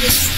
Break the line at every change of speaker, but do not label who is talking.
Yes.